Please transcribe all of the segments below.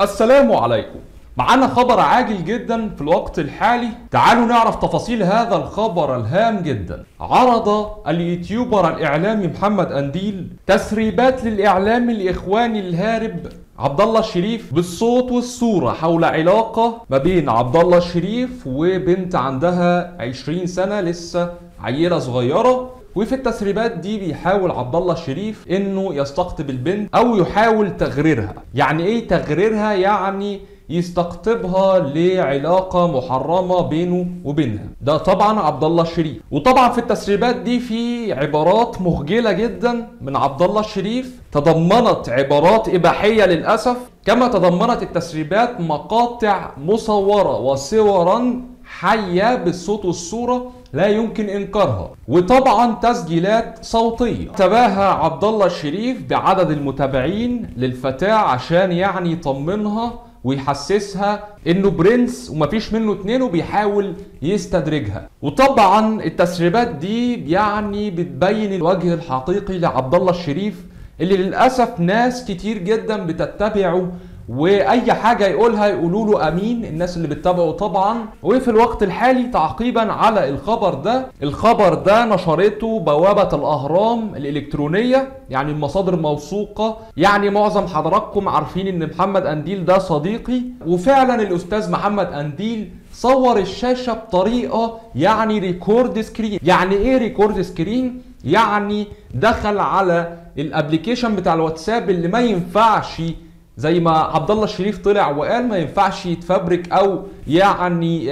السلام عليكم. معانا خبر عاجل جدا في الوقت الحالي. تعالوا نعرف تفاصيل هذا الخبر الهام جدا. عرض اليوتيوبر الإعلامي محمد أنديل تسريبات للإعلام الإخواني الهارب عبد الله الشريف بالصوت والصورة حول علاقة ما بين عبد الله الشريف وبنت عندها 20 سنة لسه عيلة صغيرة. وفي التسريبات دي بيحاول عبد الله الشريف إنه يستقطب البنت أو يحاول تغريرها. يعني إيه تغريرها؟ يعني يستقطبها لعلاقة محرمة بينه وبينها. ده طبعا عبد الله الشريف. وطبعا في التسريبات دي في عبارات مخجلة جدا من عبد الله الشريف. تضمنت عبارات إباحية للأسف. كما تضمنت التسريبات مقاطع مصورة وصورا حية بالصوت والصورة. لا يمكن إنكارها. وطبعا تسجيلات صوتية. تباهى عبد الله الشريف بعدد المتابعين للفتاة عشان يعني يطمنها ويحسسها إنه prince ومفيش منه اتنين وبيحاول يستدرجها. وطبعا التسريبات دي يعني بتبين الوجه الحقيقي لعبد الله الشريف اللي للأسف ناس كتير جدا بتتبعه وأي حاجة يقولها يقولوا له أمين الناس اللي بتتابعه طبعا. وفي الوقت الحالي تعقيبا على الخبر ده الخبر ده نشرته بوابة الأهرام الإلكترونية يعني المصادر موثوقة. يعني معظم حضراتكم عارفين إن محمد قنديل ده صديقي. وفعلا الأستاذ محمد قنديل صور الشاشة بطريقة يعني record screen يعني إيه record screen يعني دخل على الابلكيشن بتاع الواتساب اللي ما ينفعش زي ما عبد الله الشريف طلع وقال ما ينفعش يتفبرك أو يعني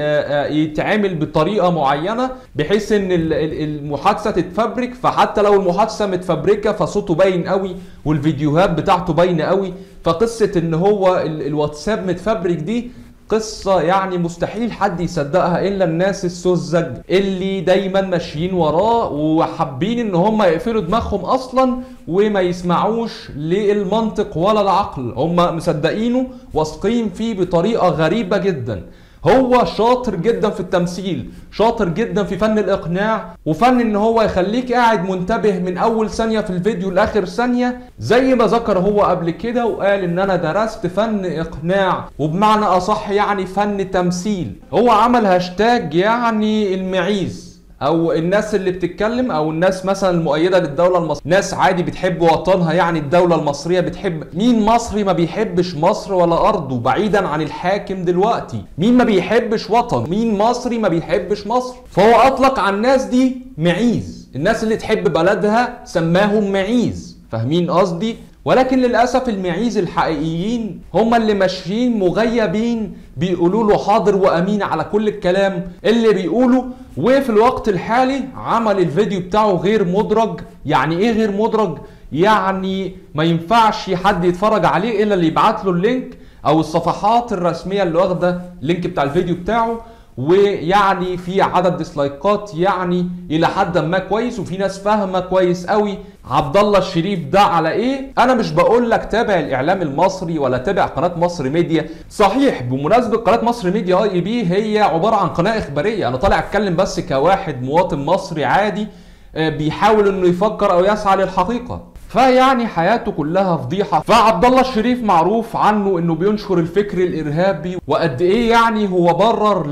يتعمل بطريقة معينة بحيث إن المحادثة تتفبرك. فحتى لو المحادثة متفبركة فصوته باين قوي والفيديوهات بتاعته باينة قوي فقصة إن هو الواتساب متفبرك دي قصة يعني مستحيل حد يصدقها إلا الناس السذج اللي دايما ماشيين وراه وحابين إن هم يقفلوا دماغهم أصلا وما يسمعوش للمنطق ولا العقل. هم مصدقينه واثقين فيه بطريقة غريبة جدا. هو شاطر جدا في التمثيل شاطر جدا في فن الإقناع وفن إن هو يخليك قاعد منتبه من أول ثانية في الفيديو لآخر ثانية زي ما ذكر هو قبل كده وقال إن أنا درست فن إقناع وبمعنى أصح يعني فن تمثيل. هو عمل هاشتاج يعني المعيز. أو الناس اللي بتتكلم أو الناس مثلا المؤيدة للدولة المصرية. ناس عادي بتحب وطنها يعني الدولة المصرية بتحب. مين مصري ما بيحبش مصر ولا أرضه؟ بعيدا عن الحاكم دلوقتي. مين ما بيحبش وطن؟ مين مصري ما بيحبش مصر؟ فهو أطلق على الناس دي معيز. الناس اللي تحب بلدها سماهم معيز. فاهمين قصدي؟ ولكن للأسف المعيز الحقيقيين هم اللي ماشيين مغيبين بيقولوا له حاضر وأمين على كل الكلام. اللي بيقوله وفي الوقت الحالي عمل الفيديو بتاعه غير مدرج. يعني إيه غير مدرج؟ يعني ما ينفعش حد يتفرج عليه إلا اللي يبعت له ال link أو الصفحات الرسمية اللي واخدة ال link بتاع الفيديو بتاعه. ويعني في عدد dislikeات يعني إلى حد ما كويس وفي ناس فاهمة كويس قوي. عبد الله الشريف ده على إيه؟ أنا مش بقول لك تابع الإعلام المصري ولا تابع قناة مصر ميديا. صحيح بمناسبة قناة مصر ميديا آي بي هي عبارة عن قناة إخبارية. أنا طالع أتكلم بس كواحد مواطن مصري عادي بيحاول إنه يفكر أو يسعى للحقيقة. فيعني حياته كلها فضيحة. فعبد الله الشريف معروف عنه إنه بينشر الفكر الإرهابي وقد إيه يعني هو برر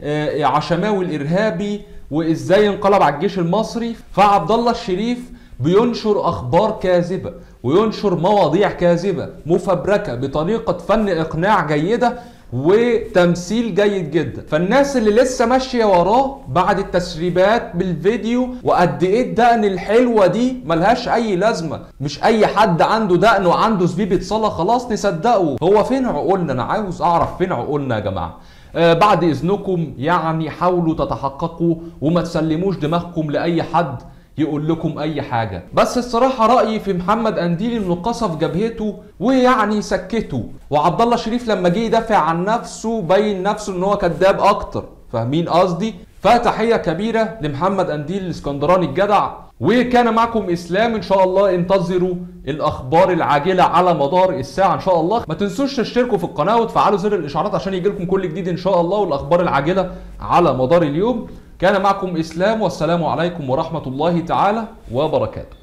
لعشماوي الإرهابي وإزاي انقلب على الجيش المصري. فعبد الله الشريف بينشر أخبار كاذبة وينشر مواضيع كاذبة مفبركة بطريقة فن إقناع جيدة. وتمثيل جيد جدا. فالناس اللي لسه ماشية وراه بعد التسريبات بالفيديو وقد إيه الدقن الحلوة دي ملهاش أي لازمة. مش أي حد عنده دقن وعنده زبيبه صلاه خلاص نصدقه. هو فين عقولنا؟ أنا عاوز أعرف فين عقولنا يا جماعة. آه بعد إذنكم يعني حاولوا تتحققوا وما تسلموش دماغكم لأي حد. يقول لكم أي حاجة. بس الصراحة رأيي في محمد أنديل إنه قصف جبهته ويعني سكته. وعبد الله شريف لما جه يدافع عن نفسه بين نفسه إن هو كذاب أكتر. فاهمين قصدي؟ فتحية كبيرة لمحمد أنديل الإسكندراني الجدع. وكان معكم إسلام إن شاء الله. انتظروا الأخبار العاجلة على مدار الساعة إن شاء الله. ما تنسوش تشتركوا في القناة وتفعلوا زر الإشعارات عشان يجيلكم كل جديد إن شاء الله والأخبار العاجلة على مدار اليوم. كان معكم إسلام والسلام عليكم ورحمة الله تعالى وبركاته.